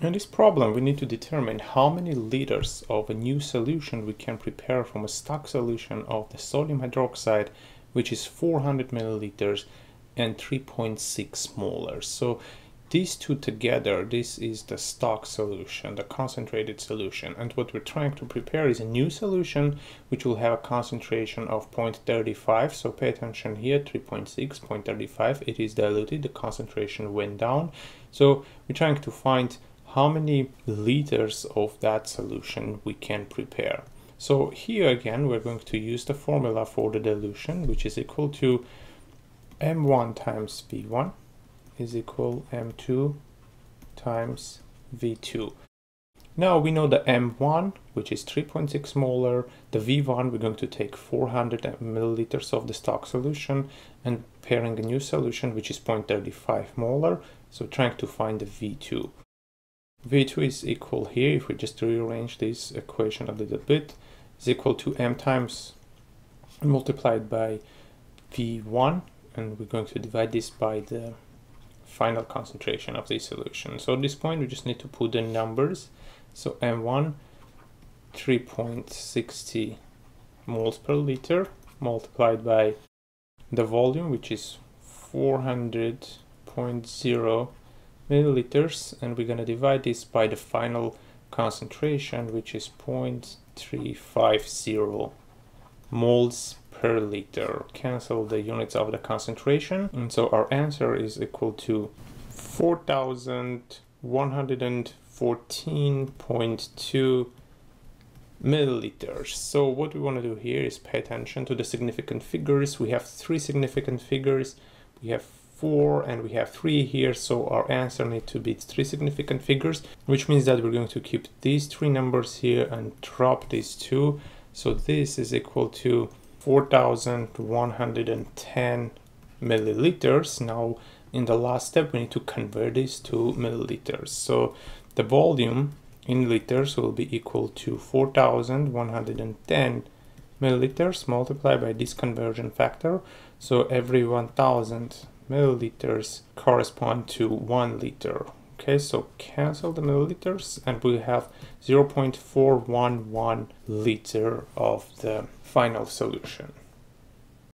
In this problem, we need to determine how many liters of a new solution we can prepare from a stock solution of the sodium hydroxide, which is 400 milliliters and 3.6 molar. So these two together, this is the stock solution, the concentrated solution. And what we're trying to prepare is a new solution, which will have a concentration of 0.35. So pay attention here, 3.6, 0.35, it is diluted, the concentration went down. So we're trying to find how many liters of that solution we can prepare. So here again, we're going to use the formula for the dilution, which is equal to m1 times v1 is equal m2 times v2. Now we know the m1, which is 3.6 molar, the v1, we're going to take 400 milliliters of the stock solution and pairing a new solution, which is 0.35 molar, so trying to find the v2 v2 is equal here, if we just rearrange this equation a little bit, is equal to m times multiplied by v1, and we're going to divide this by the final concentration of the solution. So at this point, we just need to put the numbers. So m1, 3.60 moles per liter, multiplied by the volume, which is 400.0 milliliters and we're going to divide this by the final concentration which is 0.350 moles per liter. Cancel the units of the concentration. And so our answer is equal to 4114.2 milliliters. So what we want to do here is pay attention to the significant figures. We have three significant figures. We have 4 and we have 3 here so our answer need to be three significant figures which means that we're going to keep these three numbers here and drop these two. So this is equal to 4110 milliliters. Now in the last step we need to convert this to milliliters. So the volume in liters will be equal to 4110 milliliters multiplied by this conversion factor. So every 1000 milliliters correspond to one liter. Okay, so cancel the milliliters and we have 0.411 liter of the final solution.